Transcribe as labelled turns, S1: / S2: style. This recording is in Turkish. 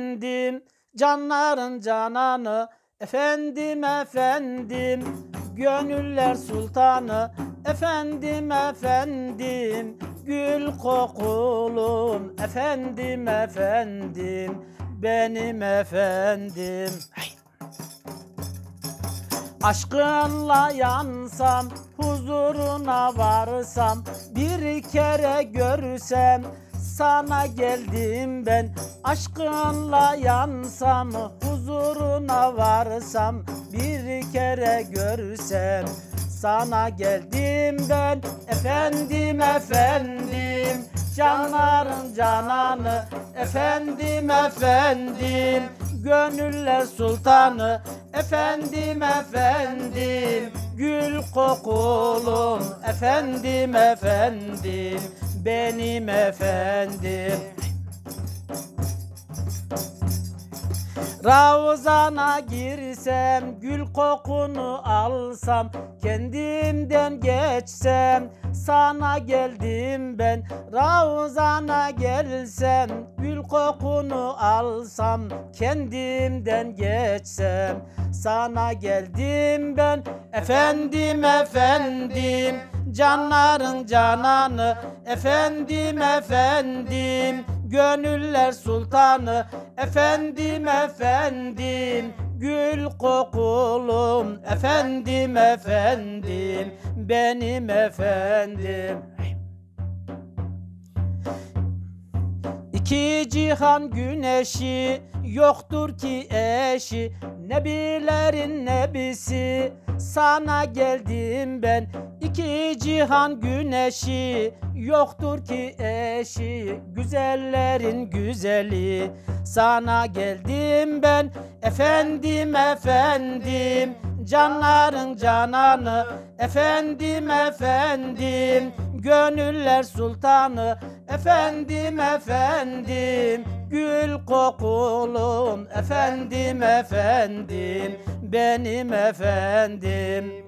S1: efendim canların cananı efendim efendim gönüller sultanı efendim efendim gül kokulum efendim efendim benim efendim. Aşkınla yansam, huzuruna varsam, bir kere görsem, sana geldim ben. Aşkınla yansam, huzuruna varsam, bir kere görsem, sana geldim ben. Efendim efendim, canların cananı, efendim efendim, gönüller sultanı, efendim efendim, gül kokulum, efendim efendim, benim efendim. Ravzana girsem, gül kokunu alsam, kendimden geçsem, sana geldim ben. Ravzana gelsem, gül kokunu alsam, kendimden geçsem, sana geldim ben. Efendim efendim, canların cananı, efendim efendim, gönüller sultanı, efendim efendim, gül kokulum, efendim efendim, benim efendim. İki cihan güneşi yoktur ki eşi. Nebilerin nebisi sana geldim ben. İki cihan güneşi yoktur ki eşi. Güzellerin güzeli. Sana geldim ben. Efendim efendim. Canların cananı. Efendim efendim gönüller sultanı. Efendim efendim gül kokulum. Efendim efendim benim efendim